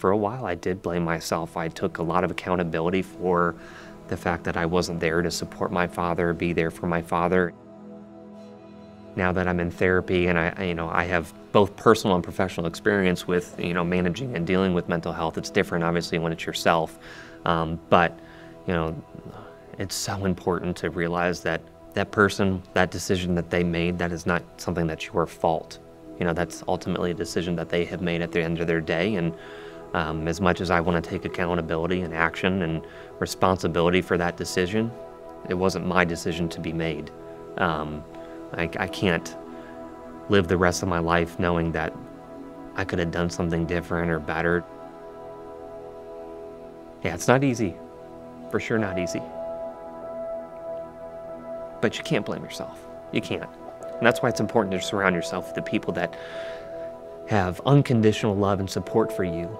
For a while, I did blame myself. I took a lot of accountability for the fact that I wasn't there to support my father, be there for my father. Now that I'm in therapy and I, you know, I have both personal and professional experience with, you know, managing and dealing with mental health. It's different, obviously, when it's yourself. Um, but, you know, it's so important to realize that that person, that decision that they made, that is not something that's your fault. You know, that's ultimately a decision that they have made at the end of their day. And um, as much as I want to take accountability and action and responsibility for that decision, it wasn't my decision to be made. Um, I, I can't live the rest of my life knowing that I could have done something different or better. Yeah, it's not easy. For sure, not easy. But you can't blame yourself. You can't. And that's why it's important to surround yourself with the people that have unconditional love and support for you